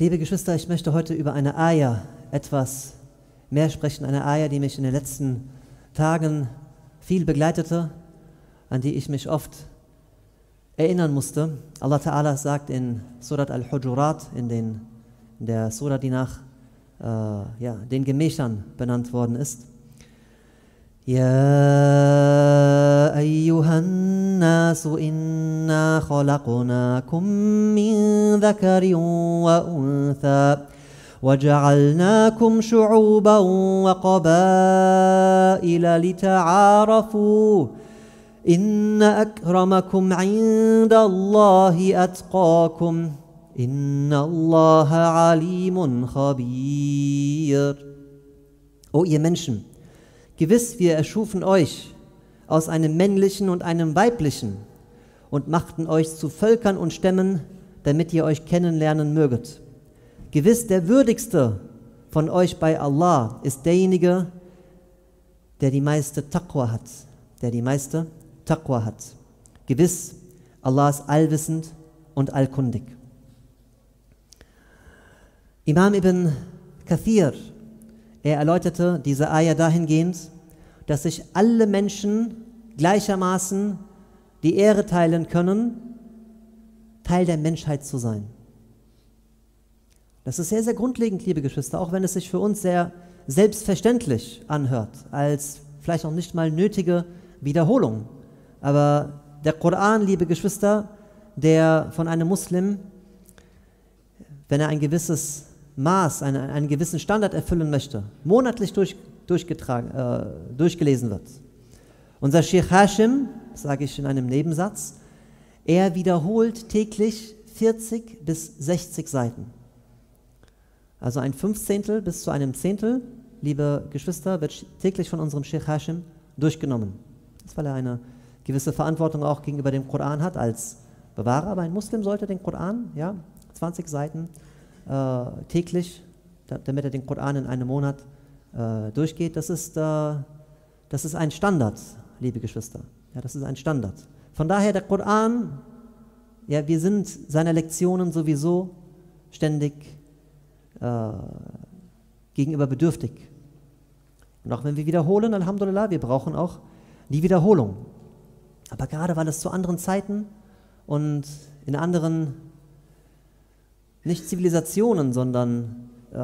liebe Geschwister, ich möchte heute über eine Ayah etwas mehr sprechen. Eine Ayah, die mich in den letzten Tagen viel begleitete, an die ich mich oft erinnern musste. Allah Ta'ala sagt in Surat al-Hujurat, in, in der Surah, die nach äh, ja, den Gemächern benannt worden ist. يا أيها الناس إنا خلقناكم من ذكر وأنثى وجعلناكم شعوبا وقبائل لتعارفوا إن أكرمكم عند الله أتقاكم إن الله عليم خبير. O ihr Menschen, Gewiss, wir erschufen euch aus einem männlichen und einem weiblichen und machten euch zu Völkern und Stämmen, damit ihr euch kennenlernen möget. Gewiss, der würdigste von euch bei Allah ist derjenige, der die meiste Taqwa hat, der die meiste Taqwa hat. Gewiss, Allah ist allwissend und allkundig. Imam ibn Kathir er erläuterte diese Eier dahingehend, dass sich alle Menschen gleichermaßen die Ehre teilen können, Teil der Menschheit zu sein. Das ist sehr, sehr grundlegend, liebe Geschwister, auch wenn es sich für uns sehr selbstverständlich anhört, als vielleicht auch nicht mal nötige Wiederholung. Aber der Koran, liebe Geschwister, der von einem Muslim, wenn er ein gewisses Maß, einen, einen gewissen Standard erfüllen möchte, monatlich durch, durchgetragen, äh, durchgelesen wird. Unser Sheikh Hashim, sage ich in einem Nebensatz, er wiederholt täglich 40 bis 60 Seiten. Also ein Fünfzehntel bis zu einem Zehntel, liebe Geschwister, wird täglich von unserem Sheikh Hashim durchgenommen. Das, weil er eine gewisse Verantwortung auch gegenüber dem Koran hat als Bewahrer. Aber ein Muslim sollte den Koran, ja, 20 Seiten äh, täglich, da, damit er den Koran in einem Monat äh, durchgeht, das ist, äh, das ist ein Standard, liebe Geschwister. Ja, das ist ein Standard. Von daher der Koran, ja, wir sind seiner Lektionen sowieso ständig äh, gegenüber bedürftig. Und auch wenn wir wiederholen, Alhamdulillah, wir brauchen auch die Wiederholung. Aber gerade weil es zu anderen Zeiten und in anderen nicht Zivilisationen, sondern äh,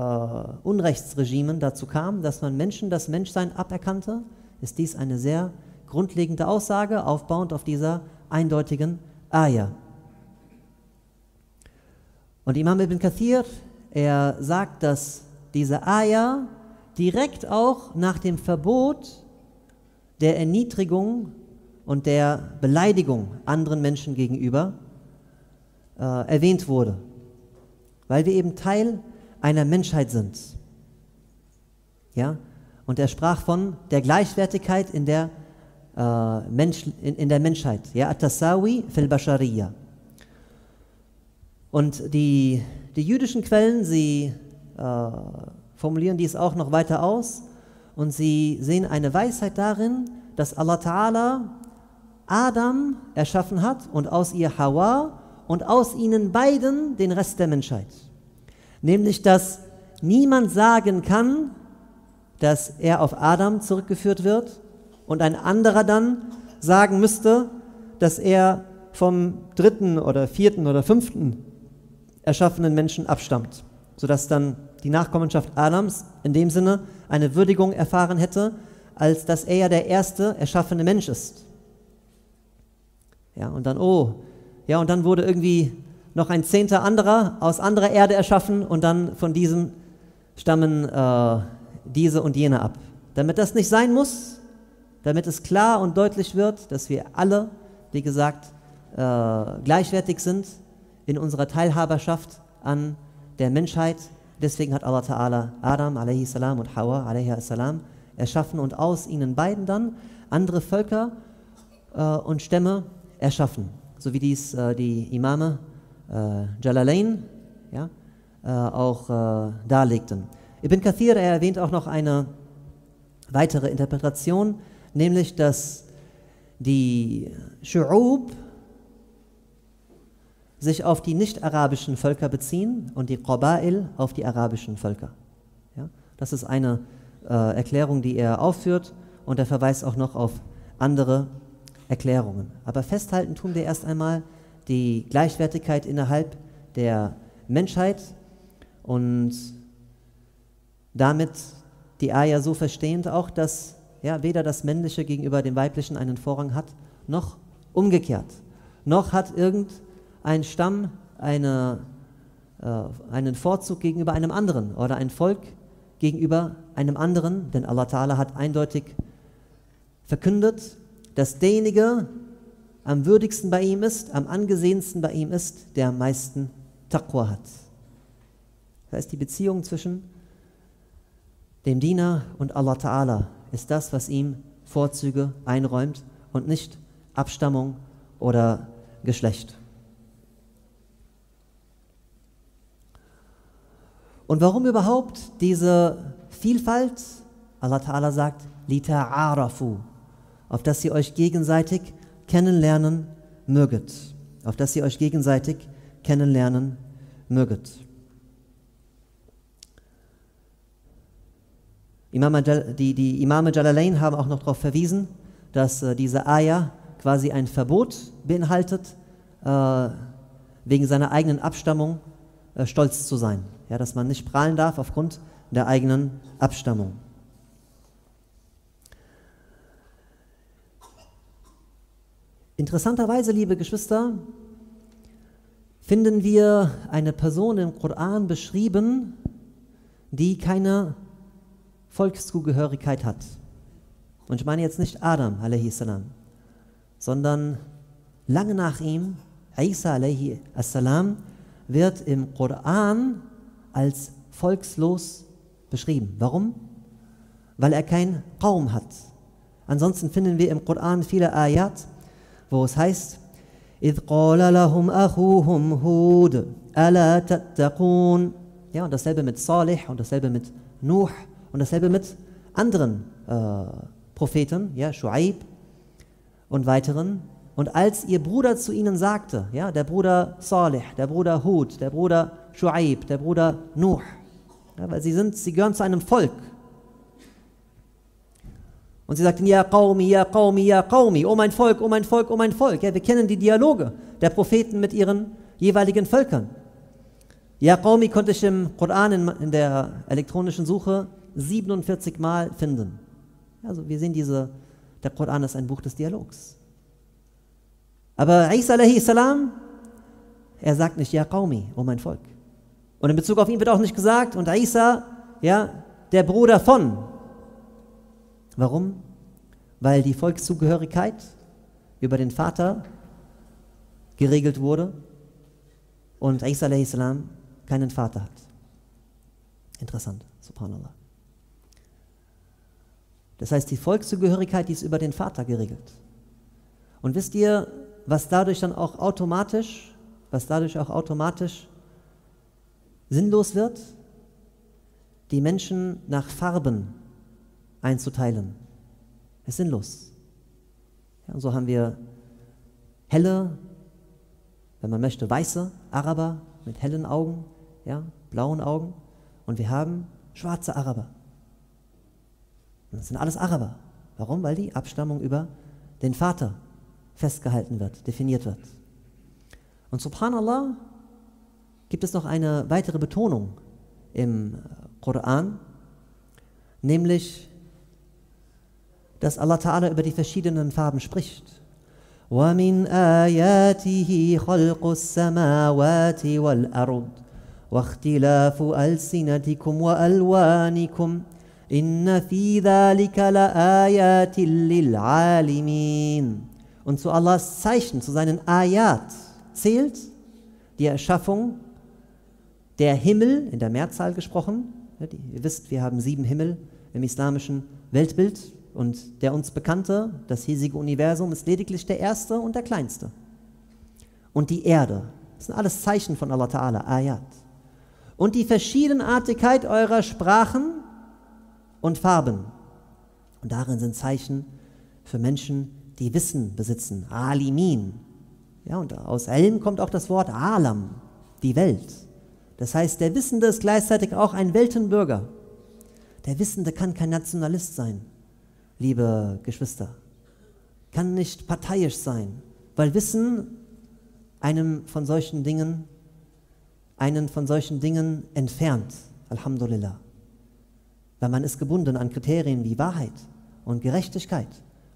Unrechtsregimen dazu kam, dass man Menschen das Menschsein aberkannte, ist dies eine sehr grundlegende Aussage, aufbauend auf dieser eindeutigen Ayah. Und Imam ibn Kathir, er sagt, dass diese Ayah direkt auch nach dem Verbot der Erniedrigung und der Beleidigung anderen Menschen gegenüber äh, erwähnt wurde weil wir eben Teil einer Menschheit sind. Ja? Und er sprach von der Gleichwertigkeit in der, äh, Mensch, in, in, der Menschheit. Ja, Atasawi fil Bashariya. Und die, die jüdischen Quellen, sie äh, formulieren dies auch noch weiter aus und sie sehen eine Weisheit darin, dass Allah Ta'ala Adam erschaffen hat und aus ihr Hawa und aus ihnen beiden den Rest der Menschheit. Nämlich, dass niemand sagen kann, dass er auf Adam zurückgeführt wird und ein anderer dann sagen müsste, dass er vom dritten oder vierten oder fünften erschaffenen Menschen abstammt, sodass dann die Nachkommenschaft Adams in dem Sinne eine Würdigung erfahren hätte, als dass er ja der erste erschaffene Mensch ist. Ja, und dann, oh, ja, und dann wurde irgendwie noch ein Zehnter anderer aus anderer Erde erschaffen und dann von diesem stammen äh, diese und jene ab. Damit das nicht sein muss, damit es klar und deutlich wird, dass wir alle, wie gesagt, äh, gleichwertig sind in unserer Teilhaberschaft an der Menschheit. Deswegen hat Allah Ta'ala Adam a.s. und Hawa a.s. erschaffen und aus ihnen beiden dann andere Völker äh, und Stämme erschaffen so wie dies äh, die Imame äh, Jalalain ja, äh, auch äh, darlegten. Ibn Kathir er erwähnt auch noch eine weitere Interpretation, nämlich dass die Shu'ub sich auf die nicht-arabischen Völker beziehen und die Qaba'il auf die arabischen Völker. Ja? Das ist eine äh, Erklärung, die er aufführt und er verweist auch noch auf andere Erklärungen. Aber festhalten tun wir erst einmal die Gleichwertigkeit innerhalb der Menschheit und damit die Ayah so verstehend auch, dass ja, weder das Männliche gegenüber dem Weiblichen einen Vorrang hat, noch umgekehrt. Noch hat irgendein Stamm eine, äh, einen Vorzug gegenüber einem anderen oder ein Volk gegenüber einem anderen, denn Allah Ta'ala hat eindeutig verkündet, dass derjenige am würdigsten bei ihm ist, am angesehensten bei ihm ist, der am meisten Taqwa hat. Das heißt, die Beziehung zwischen dem Diener und Allah Ta'ala ist das, was ihm Vorzüge einräumt und nicht Abstammung oder Geschlecht. Und warum überhaupt diese Vielfalt? Allah Ta'ala sagt, lita'arafu, auf dass ihr euch gegenseitig kennenlernen möget. Auf dass ihr euch gegenseitig kennenlernen möget. Die, die Imame Jalalain haben auch noch darauf verwiesen, dass äh, diese Ayah quasi ein Verbot beinhaltet, äh, wegen seiner eigenen Abstammung äh, stolz zu sein. Ja, dass man nicht prahlen darf aufgrund der eigenen Abstammung. Interessanterweise, liebe Geschwister, finden wir eine Person im Koran beschrieben, die keine Volkszugehörigkeit hat. Und ich meine jetzt nicht Adam, salam, sondern lange nach ihm, Isa salam, wird im Koran als volkslos beschrieben. Warum? Weil er kein Raum hat. Ansonsten finden wir im Koran viele Ayat, wo es heißt, إذ قال لهم أخوهم هود ألا تتقون Ja, und dasselbe mit Salih und dasselbe mit Nuh und dasselbe mit anderen äh, Propheten, ja, Shu'aib und weiteren. Und als ihr Bruder zu ihnen sagte, ja, der Bruder Salih, der Bruder Hud, der Bruder Shu'aib, der Bruder Nuh, ja, weil sie sind, sie gehören zu einem Volk, und sie sagten, Ja Qaumi, Ja Qaumi, Ja Qaumi, oh mein Volk, oh mein Volk, oh mein Volk. Ja, wir kennen die Dialoge der Propheten mit ihren jeweiligen Völkern. Ja Qaumi konnte ich im Koran in, in der elektronischen Suche 47 Mal finden. Also wir sehen diese, der Koran ist ein Buch des Dialogs. Aber Isa salam, er sagt nicht Ja Qaumi, oh mein Volk. Und in Bezug auf ihn wird auch nicht gesagt, und Isa, ja, der Bruder von, Warum? Weil die Volkszugehörigkeit über den Vater geregelt wurde und Isa a.s. keinen Vater hat. Interessant, subhanallah. Das heißt, die Volkszugehörigkeit die ist über den Vater geregelt. Und wisst ihr, was dadurch dann auch automatisch, was dadurch auch automatisch sinnlos wird? Die Menschen nach Farben einzuteilen. Ist sinnlos. Ja, und so haben wir helle, wenn man möchte, weiße Araber mit hellen Augen, ja, blauen Augen. Und wir haben schwarze Araber. Und das sind alles Araber. Warum? Weil die Abstammung über den Vater festgehalten wird, definiert wird. Und subhanallah gibt es noch eine weitere Betonung im Koran, nämlich dass Allah Ta'ala über die verschiedenen Farben spricht. ومن آياته خلق السماوات والأرض واختلاف ألسنتكم وألوانكم إن في ذلك لآيات للعالمين Und zu Allahs Zeichen, zu seinen Ayat zählt die Erschaffung der Himmel, in der Mehrzahl gesprochen. Ihr wisst, wir haben sieben Himmel im islamischen Weltbild. Und der uns bekannte, das hiesige Universum, ist lediglich der erste und der kleinste. Und die Erde, das sind alles Zeichen von Allah Ta'ala, Ayat. Und die Verschiedenartigkeit eurer Sprachen und Farben. Und darin sind Zeichen für Menschen, die Wissen besitzen, Alimin. Ja, und aus Elm kommt auch das Wort Alam, die Welt. Das heißt, der Wissende ist gleichzeitig auch ein Weltenbürger. Der Wissende kann kein Nationalist sein, liebe Geschwister. Kann nicht parteiisch sein, weil Wissen einem von solchen Dingen, einen von solchen Dingen entfernt. Alhamdulillah. Weil man ist gebunden an Kriterien wie Wahrheit und Gerechtigkeit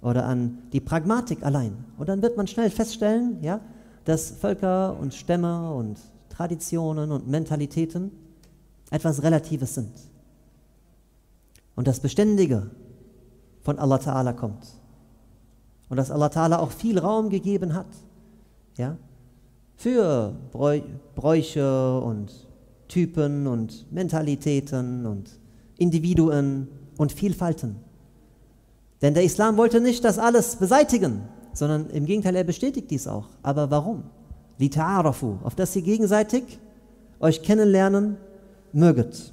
oder an die Pragmatik allein. Und dann wird man schnell feststellen, ja, dass Völker und Stämme und Traditionen und Mentalitäten etwas Relatives sind. Und das Beständige von Allah Ta'ala kommt. Und dass Allah Ta'ala auch viel Raum gegeben hat, ja, für Bräuche und Typen und Mentalitäten und Individuen und Vielfalten. Denn der Islam wollte nicht das alles beseitigen, sondern im Gegenteil, er bestätigt dies auch. Aber warum? Lita'arafu, auf dass ihr gegenseitig euch kennenlernen möget.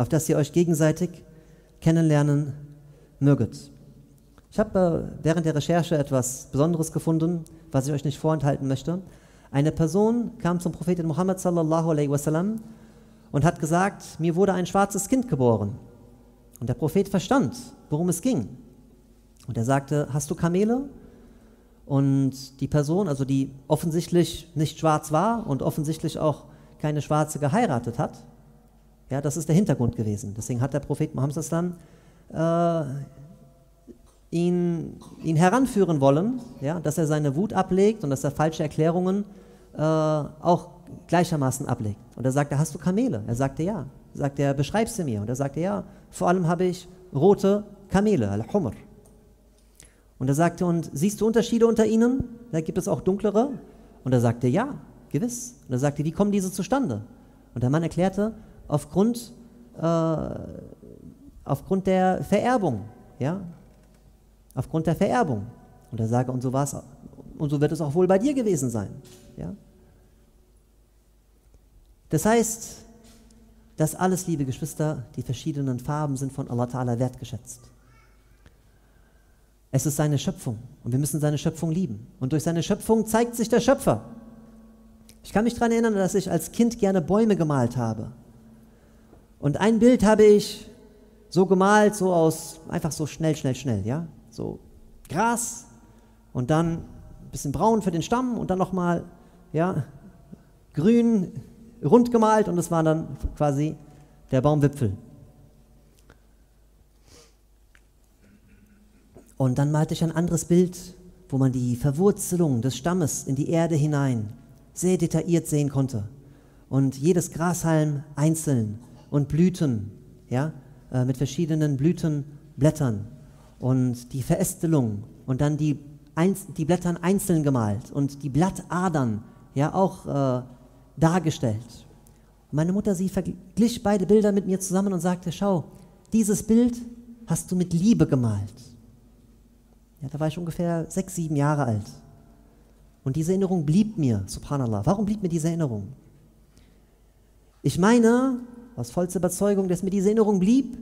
Auf dass ihr euch gegenseitig kennenlernen möget. Ich habe äh, während der Recherche etwas Besonderes gefunden, was ich euch nicht vorenthalten möchte. Eine Person kam zum Propheten Muhammad sallallahu alaihi wasallam und hat gesagt, mir wurde ein schwarzes Kind geboren. Und der Prophet verstand, worum es ging. Und er sagte, hast du Kamele? Und die Person, also die offensichtlich nicht schwarz war und offensichtlich auch keine Schwarze geheiratet hat, ja, das ist der Hintergrund gewesen. Deswegen hat der Prophet Muhammad äh, ihn, ihn heranführen wollen, ja, dass er seine Wut ablegt und dass er falsche Erklärungen äh, auch gleichermaßen ablegt. Und er sagte, hast du Kamele? Er sagte, ja. Er sagte er, beschreib sie mir. Und er sagte, ja, vor allem habe ich rote Kamele, al-Humr. Und er sagte, und siehst du Unterschiede unter ihnen? Da gibt es auch dunklere. Und er sagte, ja, gewiss. Und er sagte, wie kommen diese zustande? Und der Mann erklärte, aufgrund, äh, aufgrund der Vererbung. Ja? Aufgrund der Vererbung. Und er sagte, und so, war's, und so wird es auch wohl bei dir gewesen sein. Ja? Das heißt, das alles, liebe Geschwister, die verschiedenen Farben sind von Allah Ta'ala wertgeschätzt. Es ist seine Schöpfung und wir müssen seine Schöpfung lieben. Und durch seine Schöpfung zeigt sich der Schöpfer. Ich kann mich daran erinnern, dass ich als Kind gerne Bäume gemalt habe. Und ein Bild habe ich so gemalt, so aus, einfach so schnell, schnell, schnell, ja. So Gras und dann ein bisschen braun für den Stamm und dann nochmal, ja, grün, rund gemalt und das war dann quasi der Baumwipfel. Und dann malte ich ein anderes Bild, wo man die Verwurzelung des Stammes in die Erde hinein sehr detailliert sehen konnte. Und jedes Grashalm einzeln und Blüten, ja, äh, mit verschiedenen Blütenblättern und die Verästelung und dann die, die Blättern einzeln gemalt und die Blattadern, ja, auch äh, dargestellt. Und meine Mutter, sie verglich beide Bilder mit mir zusammen und sagte, schau, dieses Bild hast du mit Liebe gemalt. Ja, da war ich ungefähr sechs, sieben Jahre alt. Und diese Erinnerung blieb mir, subhanallah. Warum blieb mir diese Erinnerung? Ich meine, aus vollster Überzeugung, dass mir diese Erinnerung blieb,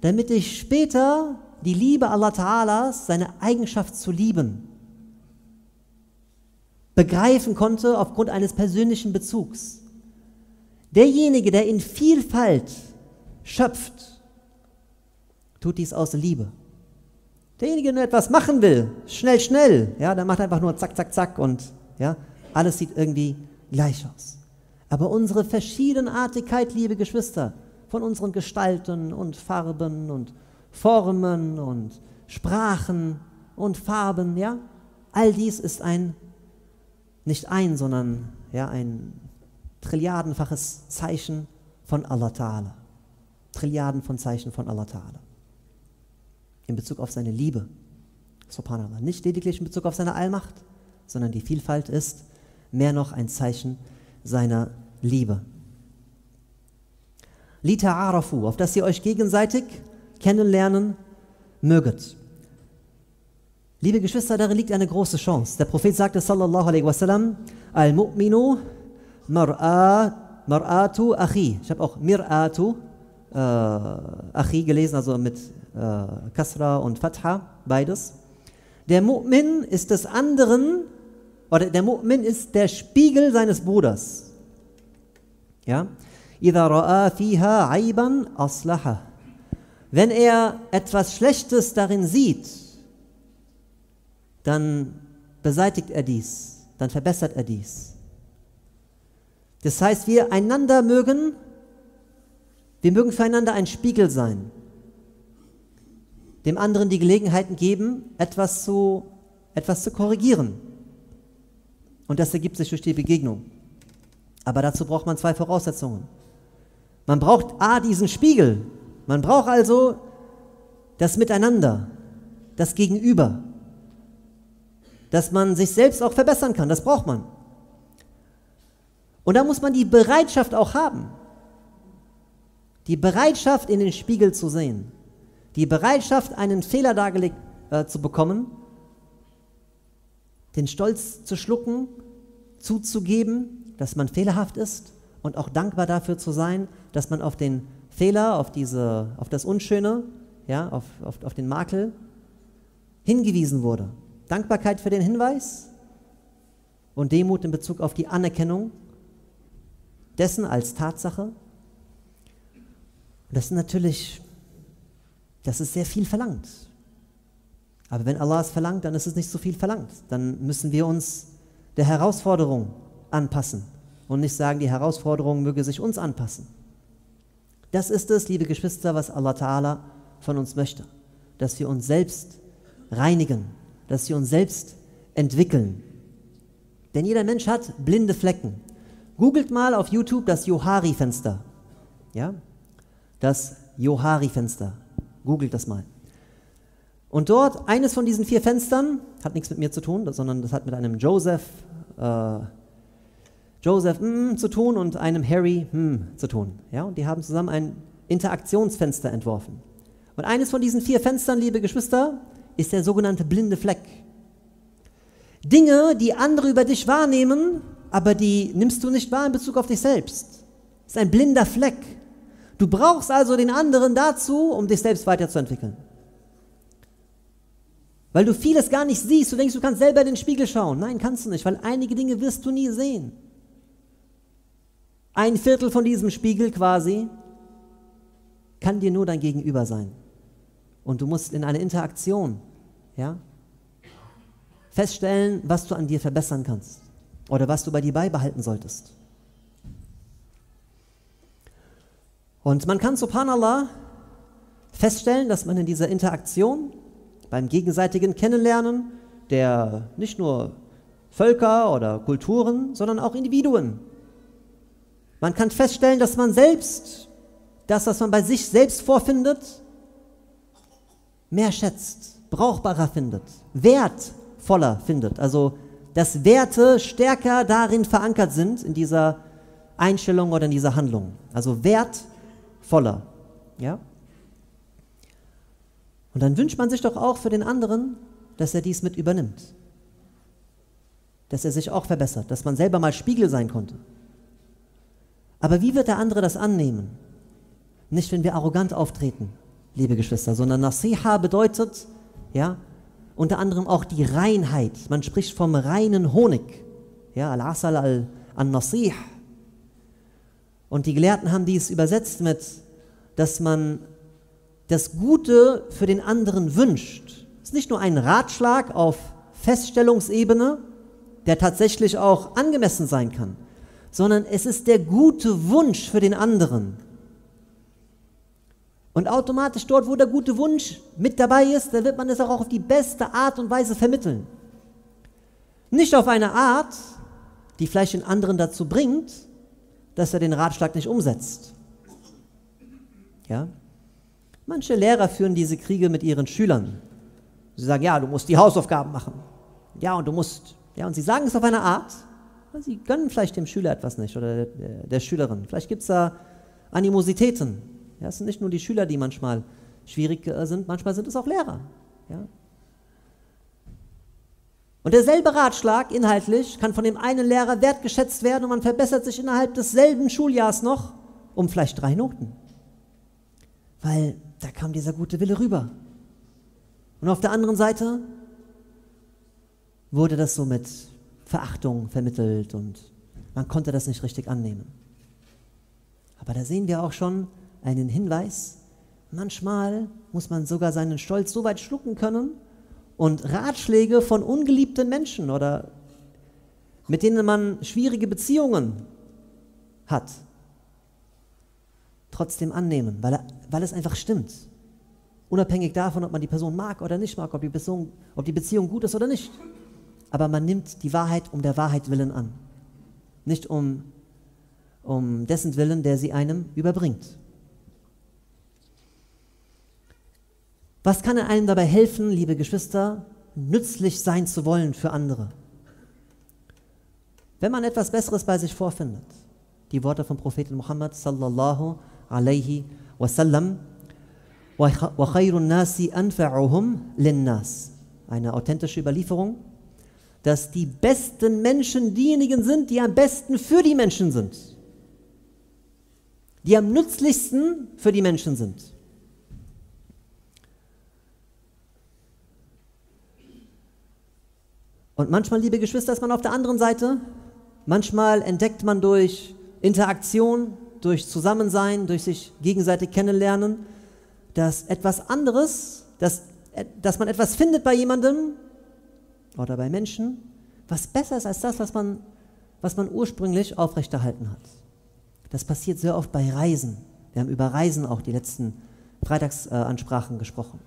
damit ich später die Liebe Allah Ta'alas, seine Eigenschaft zu lieben, begreifen konnte aufgrund eines persönlichen Bezugs. Derjenige, der in Vielfalt schöpft, tut dies aus Liebe. Derjenige, der nur etwas machen will, schnell, schnell, ja, der macht einfach nur zack, zack, zack und ja, alles sieht irgendwie gleich aus. Aber unsere Verschiedenartigkeit, liebe Geschwister, von unseren Gestalten und Farben und Formen und Sprachen und Farben, ja, all dies ist ein, nicht ein, sondern ja, ein trilliardenfaches Zeichen von Allah Ta'ala. Trilliarden von Zeichen von Allah Ta'ala. In Bezug auf seine Liebe. Subhanallah. Nicht lediglich in Bezug auf seine Allmacht, sondern die Vielfalt ist mehr noch ein Zeichen seiner Liebe. Lita'arafu, auf dass ihr euch gegenseitig kennenlernen möget. Liebe Geschwister, darin liegt eine große Chance. Der Prophet sagte, sallallahu alaihi wasallam, al-mu'minu mar'atu achi. Ich habe auch mir'atu äh, achi gelesen, also mit äh, Kasra und Fatha, beides. Der Mu'min ist des anderen, oder der Mu'min ist der Spiegel seines Bruders. Ja? Wenn er etwas Schlechtes darin sieht, dann beseitigt er dies, dann verbessert er dies. Das heißt, wir einander mögen, wir mögen füreinander ein Spiegel sein, dem anderen die Gelegenheiten geben, etwas zu, etwas zu korrigieren. Und das ergibt sich durch die Begegnung. Aber dazu braucht man zwei Voraussetzungen. Man braucht A, diesen Spiegel. Man braucht also das Miteinander, das Gegenüber, dass man sich selbst auch verbessern kann. Das braucht man. Und da muss man die Bereitschaft auch haben. Die Bereitschaft, in den Spiegel zu sehen. Die Bereitschaft, einen Fehler dargelegt äh, zu bekommen. Den Stolz zu schlucken, zuzugeben, dass man fehlerhaft ist und auch dankbar dafür zu sein, dass man auf den Fehler, auf, diese, auf das Unschöne, ja, auf, auf, auf den Makel hingewiesen wurde. Dankbarkeit für den Hinweis und Demut in Bezug auf die Anerkennung dessen als Tatsache. Und das ist natürlich, das ist sehr viel verlangt. Aber wenn Allah es verlangt, dann ist es nicht so viel verlangt. Dann müssen wir uns der Herausforderung anpassen und nicht sagen, die Herausforderung möge sich uns anpassen. Das ist es, liebe Geschwister, was Allah Ta'ala von uns möchte. Dass wir uns selbst reinigen, dass wir uns selbst entwickeln. Denn jeder Mensch hat blinde Flecken. Googelt mal auf YouTube das Johari-Fenster. Ja? Das Johari-Fenster. Googelt das mal. Und dort, eines von diesen vier Fenstern, hat nichts mit mir zu tun, sondern das hat mit einem Joseph, äh, Joseph mm, zu tun und einem Harry mm, zu tun. Ja? Und die haben zusammen ein Interaktionsfenster entworfen. Und eines von diesen vier Fenstern, liebe Geschwister, ist der sogenannte blinde Fleck. Dinge, die andere über dich wahrnehmen, aber die nimmst du nicht wahr in Bezug auf dich selbst. Das ist ein blinder Fleck. Du brauchst also den anderen dazu, um dich selbst weiterzuentwickeln. Weil du vieles gar nicht siehst. Du denkst, du kannst selber in den Spiegel schauen. Nein, kannst du nicht, weil einige Dinge wirst du nie sehen. Ein Viertel von diesem Spiegel quasi kann dir nur dein Gegenüber sein. Und du musst in eine Interaktion ja, feststellen, was du an dir verbessern kannst oder was du bei dir beibehalten solltest. Und man kann, subhanallah, feststellen, dass man in dieser Interaktion, beim gegenseitigen Kennenlernen der nicht nur Völker oder Kulturen, sondern auch Individuen, man kann feststellen, dass man selbst das, was man bei sich selbst vorfindet, mehr schätzt, brauchbarer findet, wertvoller findet. Also dass Werte stärker darin verankert sind, in dieser Einstellung oder in dieser Handlung. Also wertvoller. Ja? Und dann wünscht man sich doch auch für den anderen, dass er dies mit übernimmt. Dass er sich auch verbessert, dass man selber mal Spiegel sein konnte. Aber wie wird der andere das annehmen? Nicht, wenn wir arrogant auftreten, liebe Geschwister, sondern Nasiha bedeutet, ja, unter anderem auch die Reinheit. Man spricht vom reinen Honig. Ja, Al-Asal al-Nasih. Und die Gelehrten haben dies übersetzt mit, dass man das Gute für den anderen wünscht. Es ist nicht nur ein Ratschlag auf Feststellungsebene, der tatsächlich auch angemessen sein kann, sondern es ist der gute Wunsch für den anderen. Und automatisch dort, wo der gute Wunsch mit dabei ist, da wird man es auch auf die beste Art und Weise vermitteln. Nicht auf eine Art, die vielleicht den anderen dazu bringt, dass er den Ratschlag nicht umsetzt. Ja? Manche Lehrer führen diese Kriege mit ihren Schülern. Sie sagen, ja, du musst die Hausaufgaben machen. Ja, und du musst. Ja, und sie sagen es auf eine Art, sie gönnen vielleicht dem Schüler etwas nicht oder der, der Schülerin. Vielleicht gibt es da Animositäten. Ja, es sind nicht nur die Schüler, die manchmal schwierig äh, sind, manchmal sind es auch Lehrer. Ja. Und derselbe Ratschlag inhaltlich kann von dem einen Lehrer wertgeschätzt werden und man verbessert sich innerhalb desselben Schuljahrs noch um vielleicht drei Noten. weil da kam dieser gute Wille rüber. Und auf der anderen Seite wurde das so mit Verachtung vermittelt und man konnte das nicht richtig annehmen. Aber da sehen wir auch schon einen Hinweis, manchmal muss man sogar seinen Stolz so weit schlucken können und Ratschläge von ungeliebten Menschen oder mit denen man schwierige Beziehungen hat, trotzdem annehmen, weil, weil es einfach stimmt. Unabhängig davon, ob man die Person mag oder nicht mag, ob die, Beziehung, ob die Beziehung gut ist oder nicht Aber man nimmt die Wahrheit um der Wahrheit willen an. Nicht um, um dessen Willen, der sie einem überbringt. Was kann einem dabei helfen, liebe Geschwister, nützlich sein zu wollen für andere? Wenn man etwas Besseres bei sich vorfindet, die Worte vom Propheten Muhammad sallallahu alaihi wasallam, وَخَيْرُ النَّاسِ أَنْفَعُهُمْ لِلنَّاسِ Eine authentische Überlieferung, dass die besten Menschen diejenigen sind, die am besten für die Menschen sind. Die am nützlichsten für die Menschen sind. Und manchmal, liebe Geschwister, ist man auf der anderen Seite. Manchmal entdeckt man durch Interaktion, durch Zusammensein, durch sich gegenseitig kennenlernen, dass etwas anderes, dass, dass man etwas findet bei jemandem oder bei Menschen, was besser ist als das, was man, was man ursprünglich aufrechterhalten hat. Das passiert sehr oft bei Reisen. Wir haben über Reisen auch die letzten Freitagsansprachen gesprochen.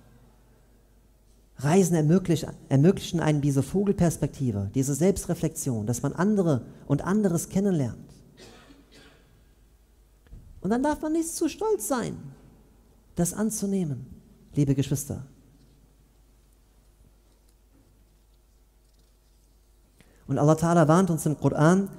Reisen ermöglichen, ermöglichen einem diese Vogelperspektive, diese Selbstreflexion, dass man andere und anderes kennenlernt. Und dann darf man nicht zu stolz sein, das anzunehmen, liebe Geschwister. Und Allah Ta'ala warnt uns im Koran,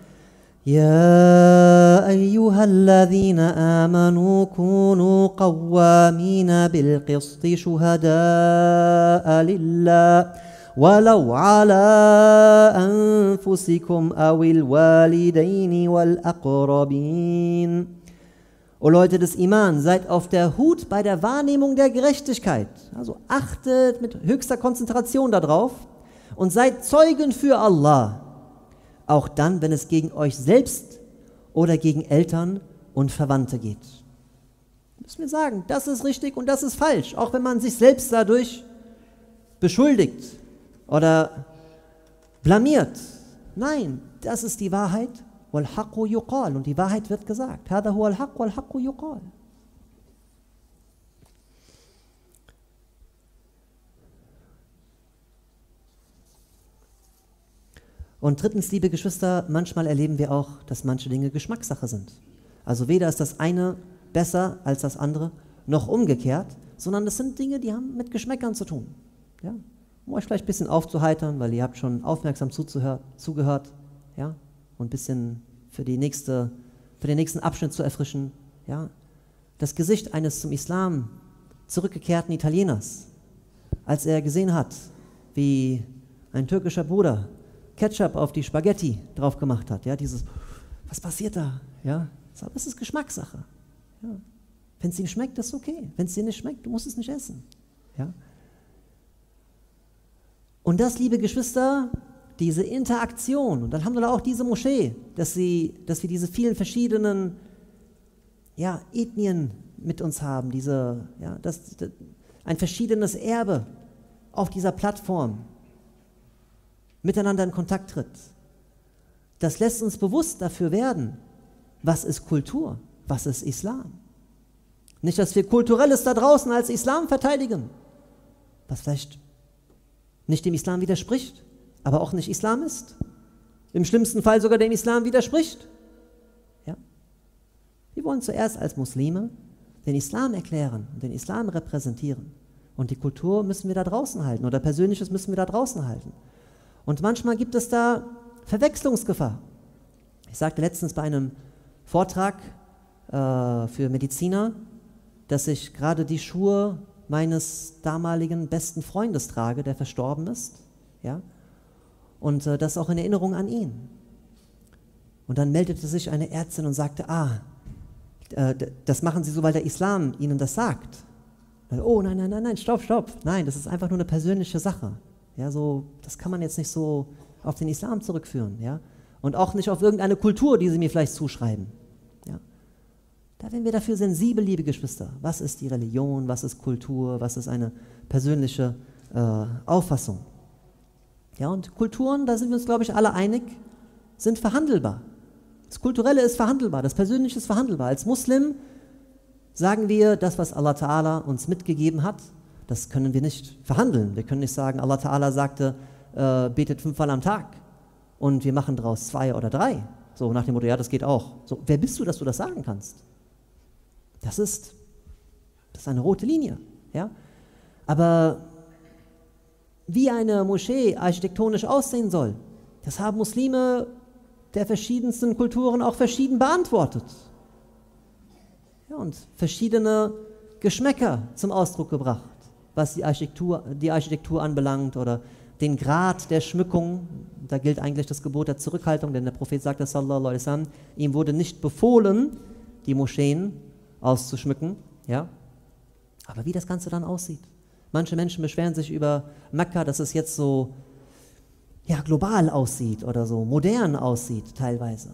يا أيها الذين آمنوا كونوا قوامين بالقسط شهداء لله ولو على أنفسكم أو الوالدين والأقربين O Leute des Iman, seid auf der Hut bei der Wahrnehmung der Gerechtigkeit. Also achtet mit höchster Konzentration darauf und seid Zeugen für Allah auch dann, wenn es gegen euch selbst oder gegen Eltern und Verwandte geht. Müssen wir sagen, das ist richtig und das ist falsch, auch wenn man sich selbst dadurch beschuldigt oder blamiert. Nein, das ist die Wahrheit. Und die Wahrheit wird gesagt. هذا هو الحق والحق يقال. Und drittens, liebe Geschwister, manchmal erleben wir auch, dass manche Dinge Geschmackssache sind. Also weder ist das eine besser als das andere, noch umgekehrt, sondern das sind Dinge, die haben mit Geschmäckern zu tun. Ja? Um euch vielleicht ein bisschen aufzuheitern, weil ihr habt schon aufmerksam zugehört, ja? und ein bisschen für, die nächste, für den nächsten Abschnitt zu erfrischen. Ja? Das Gesicht eines zum Islam zurückgekehrten Italieners, als er gesehen hat, wie ein türkischer Bruder Ketchup auf die Spaghetti drauf gemacht hat. Ja, dieses, was passiert da? Ja, das ist Geschmackssache. Ja. Wenn es ihm schmeckt, ist okay. Wenn es dir nicht schmeckt, du musst es nicht essen. Ja. Und das, liebe Geschwister, diese Interaktion, und dann haben wir da auch diese Moschee, dass, sie, dass wir diese vielen verschiedenen ja, Ethnien mit uns haben, diese, ja, das, das, ein verschiedenes Erbe auf dieser Plattform miteinander in Kontakt tritt. Das lässt uns bewusst dafür werden, was ist Kultur, was ist Islam. Nicht, dass wir Kulturelles da draußen als Islam verteidigen, was vielleicht nicht dem Islam widerspricht, aber auch nicht Islam ist. Im schlimmsten Fall sogar dem Islam widerspricht. Ja? Wir wollen zuerst als Muslime den Islam erklären und den Islam repräsentieren. Und die Kultur müssen wir da draußen halten oder Persönliches müssen wir da draußen halten. Und manchmal gibt es da Verwechslungsgefahr. Ich sagte letztens bei einem Vortrag äh, für Mediziner, dass ich gerade die Schuhe meines damaligen besten Freundes trage, der verstorben ist. Ja? Und äh, das auch in Erinnerung an ihn. Und dann meldete sich eine Ärztin und sagte, ah, äh, das machen sie so, weil der Islam ihnen das sagt. Oh nein, nein, nein, nein, stopp, stopp. Nein, das ist einfach nur eine persönliche Sache. Ja, so, das kann man jetzt nicht so auf den Islam zurückführen. Ja? Und auch nicht auf irgendeine Kultur, die sie mir vielleicht zuschreiben. Ja? Da werden wir dafür sensibel, liebe Geschwister. Was ist die Religion? Was ist Kultur? Was ist eine persönliche äh, Auffassung? Ja, und Kulturen, da sind wir uns, glaube ich, alle einig, sind verhandelbar. Das Kulturelle ist verhandelbar, das Persönliche ist verhandelbar. Als Muslim sagen wir, das, was Allah Ta'ala uns mitgegeben hat, das können wir nicht verhandeln. Wir können nicht sagen, Allah Ta'ala sagte, äh, betet fünfmal am Tag und wir machen daraus zwei oder drei. So nach dem Motto, ja, das geht auch. So, wer bist du, dass du das sagen kannst? Das ist, das ist eine rote Linie. Ja? Aber wie eine Moschee architektonisch aussehen soll, das haben Muslime der verschiedensten Kulturen auch verschieden beantwortet. Ja, und verschiedene Geschmäcker zum Ausdruck gebracht, was die Architektur, die Architektur anbelangt oder den Grad der Schmückung. Da gilt eigentlich das Gebot der Zurückhaltung, denn der Prophet sagte, sallallahu ihm wurde nicht befohlen, die Moscheen auszuschmücken. Ja? Aber wie das Ganze dann aussieht. Manche Menschen beschweren sich über Mekka, dass es jetzt so ja, global aussieht oder so modern aussieht teilweise.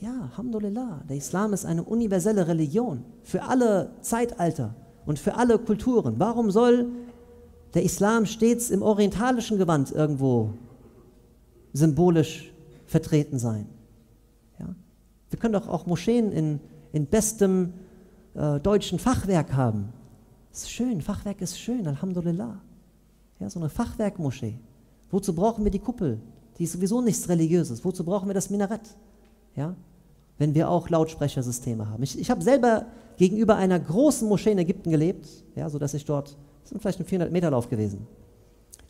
Ja, Alhamdulillah, der Islam ist eine universelle Religion für alle Zeitalter und für alle Kulturen. Warum soll der Islam stets im orientalischen Gewand irgendwo symbolisch vertreten sein? Ja? Wir können doch auch Moscheen in, in bestem äh, deutschen Fachwerk haben. Das ist schön, Fachwerk ist schön, Alhamdulillah. Ja, so eine Fachwerkmoschee. Wozu brauchen wir die Kuppel? Die ist sowieso nichts Religiöses. Wozu brauchen wir das Minarett? Ja? Wenn wir auch Lautsprechersysteme haben. Ich, ich habe selber gegenüber einer großen Moschee in Ägypten gelebt, ja, sodass ich dort, das ist vielleicht ein 400 Meter Lauf gewesen.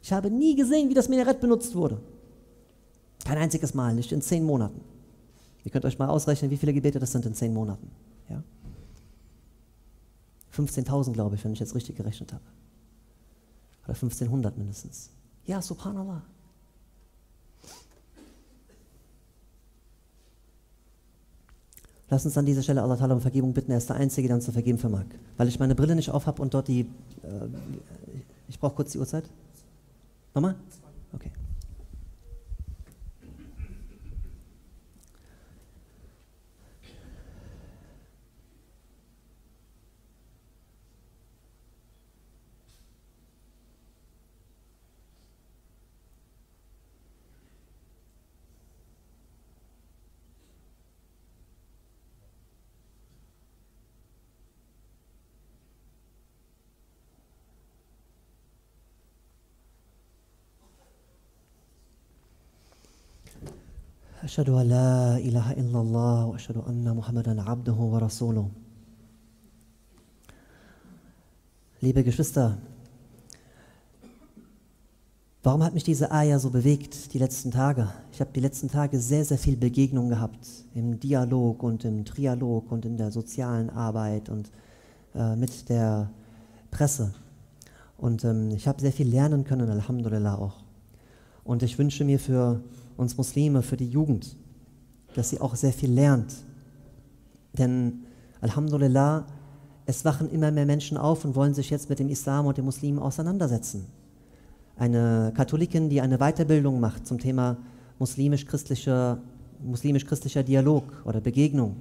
Ich habe nie gesehen, wie das Minarett benutzt wurde. Kein einziges Mal, nicht in zehn Monaten. Ihr könnt euch mal ausrechnen, wie viele Gebete das sind in zehn Monaten. Ja? 15.000, glaube ich, wenn ich jetzt richtig gerechnet habe. Oder 1500 mindestens. Ja, subhanallah. Lass uns an dieser Stelle Allah Ta'ala um Vergebung bitten. Er ist der Einzige, der uns zu vergeben vermag. Weil ich meine Brille nicht auf habe und dort die. Äh, ich brauche kurz die Uhrzeit. Nochmal? Okay. أشهد أن لا إله إلا الله وأشهد أن محمدا عبده ورسوله Liebe Geschwister, warum hat mich diese Eier so bewegt die letzten Tage? Ich habe die letzten Tage sehr, sehr viel Begegnung gehabt im Dialog und im Trialog und in der sozialen Arbeit und äh, mit der Presse. Und ähm, ich habe sehr viel lernen können, Alhamdulillah auch. Und ich wünsche mir für uns Muslime, für die Jugend, dass sie auch sehr viel lernt. Denn Alhamdulillah, es wachen immer mehr Menschen auf und wollen sich jetzt mit dem Islam und den Muslimen auseinandersetzen. Eine Katholikin, die eine Weiterbildung macht zum Thema muslimisch-christlicher muslimisch Dialog oder Begegnung.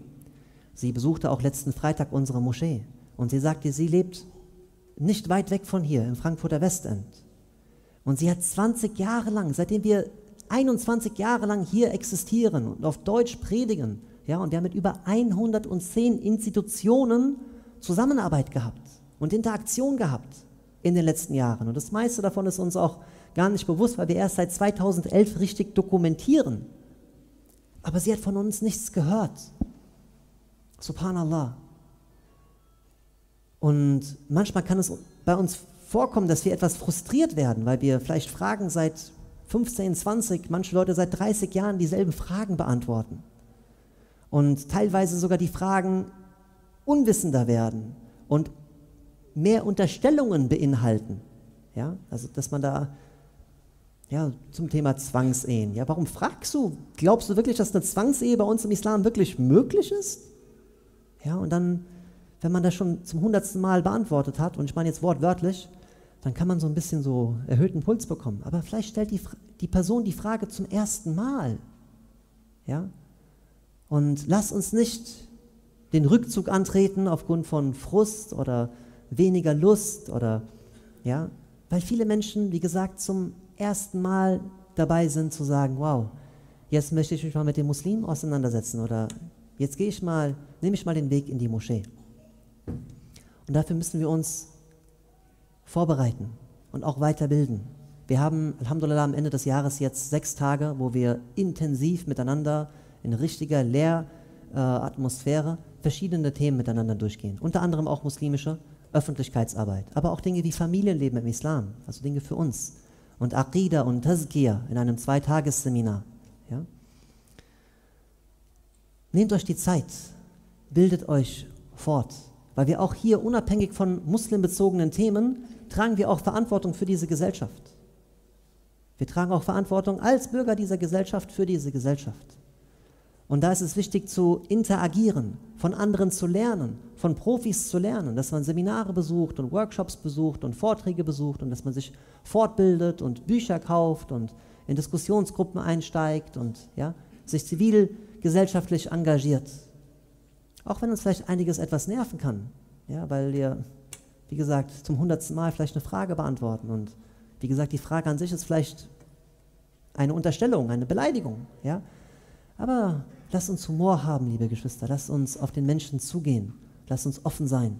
Sie besuchte auch letzten Freitag unsere Moschee und sie sagte, sie lebt nicht weit weg von hier, im Frankfurter Westend. Und sie hat 20 Jahre lang, seitdem wir 21 Jahre lang hier existieren und auf Deutsch predigen. Ja, und wir haben mit über 110 Institutionen Zusammenarbeit gehabt und Interaktion gehabt in den letzten Jahren. Und das meiste davon ist uns auch gar nicht bewusst, weil wir erst seit 2011 richtig dokumentieren. Aber sie hat von uns nichts gehört. Subhanallah. Und manchmal kann es bei uns vorkommen, dass wir etwas frustriert werden, weil wir vielleicht Fragen seit 15, 20, manche Leute seit 30 Jahren dieselben Fragen beantworten. Und teilweise sogar die Fragen unwissender werden und mehr Unterstellungen beinhalten. Ja, also dass man da ja, zum Thema Zwangsehen. Ja, warum fragst du? Glaubst du wirklich, dass eine Zwangsehe bei uns im Islam wirklich möglich ist? Ja, und dann, wenn man das schon zum hundertsten Mal beantwortet hat, und ich meine jetzt wortwörtlich, dann kann man so ein bisschen so erhöhten Puls bekommen. Aber vielleicht stellt die, die Person die Frage zum ersten Mal. Ja? Und lass uns nicht den Rückzug antreten aufgrund von Frust oder weniger Lust oder ja, weil viele Menschen, wie gesagt, zum ersten Mal dabei sind zu sagen, wow, jetzt möchte ich mich mal mit den Muslimen auseinandersetzen oder jetzt gehe ich mal, nehme ich mal den Weg in die Moschee. Und dafür müssen wir uns vorbereiten und auch weiterbilden. Wir haben, Alhamdulillah, am Ende des Jahres jetzt sechs Tage, wo wir intensiv miteinander in richtiger Lehratmosphäre verschiedene Themen miteinander durchgehen. Unter anderem auch muslimische Öffentlichkeitsarbeit, aber auch Dinge wie Familienleben im Islam, also Dinge für uns. Und Aqidah und Tazkiyah in einem Zweitagesseminar. Ja? Nehmt euch die Zeit, bildet euch fort, weil wir auch hier unabhängig von muslimbezogenen Themen tragen wir auch Verantwortung für diese Gesellschaft. Wir tragen auch Verantwortung als Bürger dieser Gesellschaft für diese Gesellschaft. Und da ist es wichtig zu interagieren, von anderen zu lernen, von Profis zu lernen, dass man Seminare besucht und Workshops besucht und Vorträge besucht und dass man sich fortbildet und Bücher kauft und in Diskussionsgruppen einsteigt und ja, sich zivilgesellschaftlich engagiert. Auch wenn uns vielleicht einiges etwas nerven kann, ja, weil wir wie gesagt, zum hundertsten Mal vielleicht eine Frage beantworten. Und wie gesagt, die Frage an sich ist vielleicht eine Unterstellung, eine Beleidigung. Ja? Aber lasst uns Humor haben, liebe Geschwister. Lasst uns auf den Menschen zugehen. Lasst uns offen sein.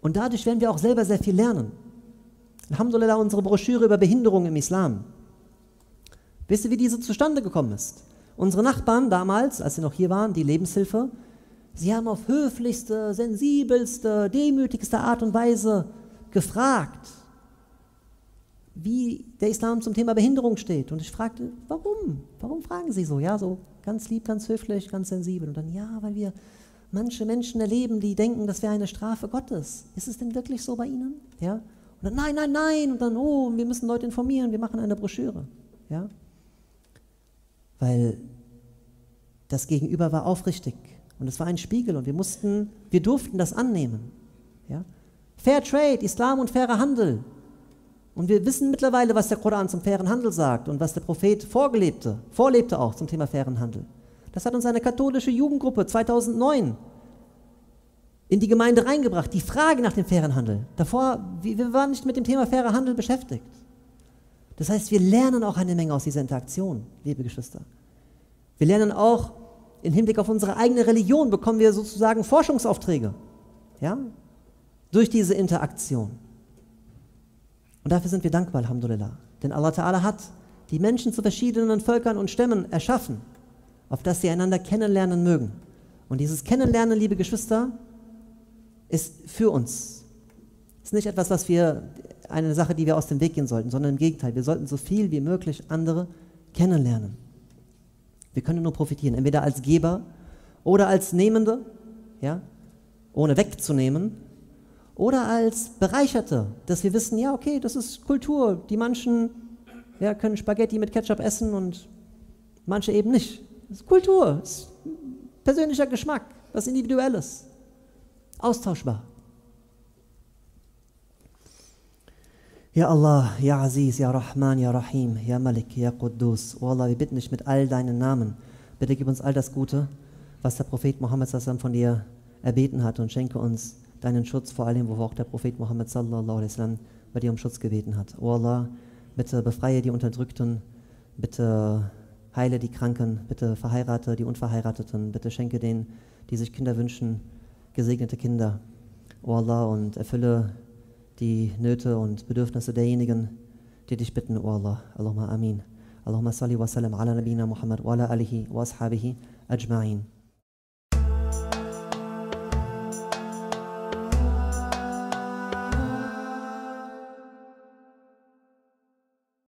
Und dadurch werden wir auch selber sehr viel lernen. Alhamdulillah, unsere Broschüre über Behinderung im Islam. Wisst ihr, wie diese zustande gekommen ist? Unsere Nachbarn damals, als sie noch hier waren, die Lebenshilfe, Sie haben auf höflichste, sensibelste, demütigste Art und Weise gefragt, wie der Islam zum Thema Behinderung steht. Und ich fragte, warum? Warum fragen Sie so? Ja, so ganz lieb, ganz höflich, ganz sensibel. Und dann, ja, weil wir manche Menschen erleben, die denken, das wäre eine Strafe Gottes. Ist es denn wirklich so bei Ihnen? Ja? Und dann, nein, nein, nein. Und dann, oh, wir müssen Leute informieren, wir machen eine Broschüre. Ja? Weil das Gegenüber war aufrichtig. Und es war ein Spiegel und wir mussten, wir durften das annehmen. Ja? Fair Trade, Islam und fairer Handel. Und wir wissen mittlerweile, was der Koran zum fairen Handel sagt und was der Prophet vorgelebte, vorlebte auch zum Thema fairen Handel. Das hat uns eine katholische Jugendgruppe 2009 in die Gemeinde reingebracht, die Frage nach dem fairen Handel. Davor, wir waren nicht mit dem Thema fairer Handel beschäftigt. Das heißt, wir lernen auch eine Menge aus dieser Interaktion, liebe Geschwister. Wir lernen auch, im Hinblick auf unsere eigene Religion bekommen wir sozusagen Forschungsaufträge. Ja? Durch diese Interaktion. Und dafür sind wir dankbar, Alhamdulillah. Denn Allah Ta'ala hat die Menschen zu verschiedenen Völkern und Stämmen erschaffen, auf dass sie einander kennenlernen mögen. Und dieses Kennenlernen, liebe Geschwister, ist für uns. Ist nicht etwas, was wir, eine Sache, die wir aus dem Weg gehen sollten, sondern im Gegenteil, wir sollten so viel wie möglich andere kennenlernen. Wir können nur profitieren, entweder als Geber oder als Nehmende, ja, ohne wegzunehmen, oder als Bereicherte, dass wir wissen, ja, okay, das ist Kultur. Die manchen ja, können Spaghetti mit Ketchup essen und manche eben nicht. Das ist Kultur, das ist persönlicher Geschmack, was Individuelles, austauschbar. Ja Allah, Ja Aziz, Ja Rahman, Ja Rahim, Ja Malik, Ja Quddus. Oh Allah, wir bitten dich mit all deinen Namen. Bitte gib uns all das Gute, was der Prophet Muhammad von dir erbeten hat und schenke uns deinen Schutz, vor allem, wo auch der Prophet Muhammad sallallahu alaihi bei dir um Schutz gebeten hat. O Allah, bitte befreie die Unterdrückten, bitte heile die Kranken, bitte verheirate die Unverheirateten, bitte schenke denen, die sich Kinder wünschen, gesegnete Kinder. O Allah, und erfülle die Nöte und Bedürfnisse derjenigen, die dich bitten, O Allah. Allahumma amin. Allahumma salli wa sallam ala nabina Muhammad wa ala alihi wa ashabihi ajma'in.